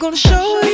gonna show you